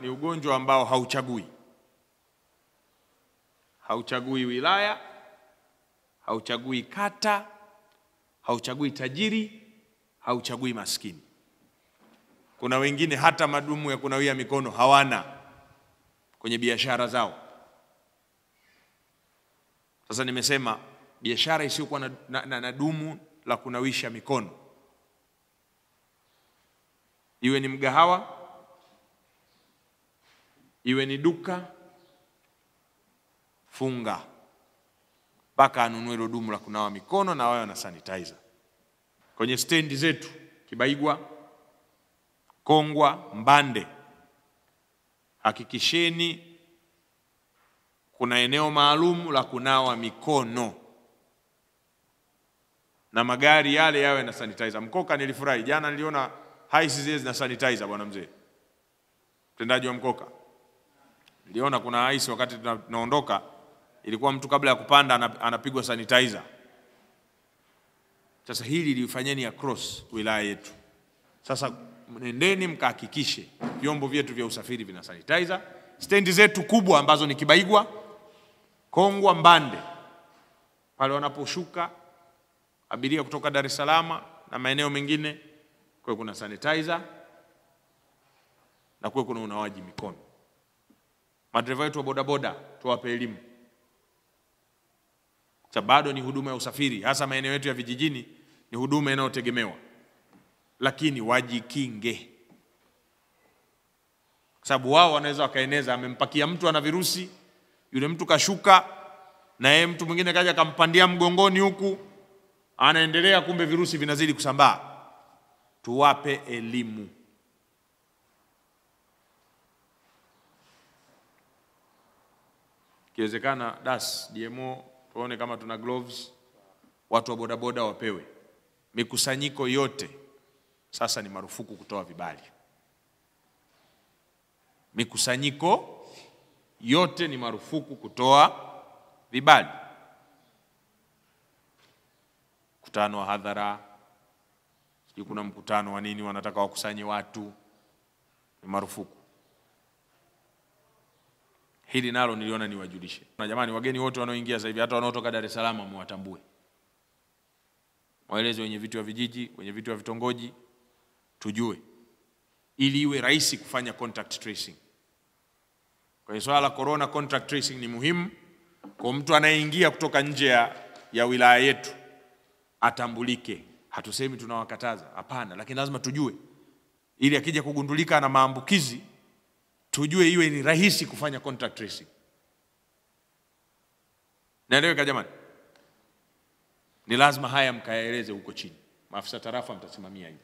ni ugonjwa ambao hauchagui, hauchagui wilaya, hauchagui kata, hauchagui tajiri, hauchagui maskini. Kuna wengine hata madumu ya kunawia mikono hawana kwenye biashara zao. Sasa nimesema biashara isiyokuwa na, na, na, na dumu la kunawisha mikono, iwe ni mgahawa, iwe ni duka, funga mpaka anunue hilo dumu la kunawa mikono na wawe na sanitizer. Kwenye stendi zetu Kibaigwa, Kongwa, Mbande, hakikisheni kuna eneo maalum la kunawa mikono na magari yale yawe na sanitizer. Mkoka nilifurahi jana, niliona haisi zile zina sanitizer. Bwana mzee mtendaji wa Mkoka, niliona kuna ice wakati tunaondoka, ilikuwa mtu kabla ya kupanda anapigwa sanitizer. Sasa hili lifanyeni across wilaya yetu. Sasa nendeni mkahakikishe vyombo vyetu vya usafiri vina sanitizer, stendi zetu kubwa ambazo ni Kibaigwa, Kongwa, Mbande, pale wanaposhuka abiria kutoka Dar es Salaam na maeneo mengine, kwa kuna sanitizer na kuwe kuna unawaji mikono. Madereva wetu wa bodaboda tuwape elimu, sa bado ni huduma ya usafiri, hasa maeneo yetu ya vijijini ni huduma inayotegemewa, lakini wajikinge, sababu wao wanaweza wakaeneza. Amempakia mtu ana virusi, yule mtu kashuka, na yeye mtu mwingine kaja kampandia mgongoni huku anaendelea, kumbe virusi vinazidi kusambaa. Tuwape elimu. Ikiwezekana das DMO tuone kama tuna gloves, watu wa bodaboda wapewe. Mikusanyiko yote sasa ni marufuku kutoa vibali. Mikusanyiko yote ni marufuku kutoa vibali. Mkutano wa hadhara, sijui kuna mkutano wa nini, wanataka wakusanye watu, ni marufuku. Hili nalo niliona niwajulishe. Na jamani, wageni wote wanaoingia sasa hivi, hata wanaotoka Dar es Salaam, muwatambue, waeleze wenye vitu vya vijiji, wenye vitu vya vitongoji, tujue, ili iwe rahisi kufanya contact tracing. Kwa hiyo swala la corona, contact tracing ni muhimu kwa mtu anayeingia kutoka nje ya, ya wilaya yetu atambulike. Hatusemi tunawakataza, hapana, lakini lazima tujue, ili akija kugundulika na maambukizi tujue iwe ni rahisi kufanya contact tracing. Naeleweka jamani? Ni lazima haya mkayaeleze huko chini, maafisa tarafa mtasimamia hivi.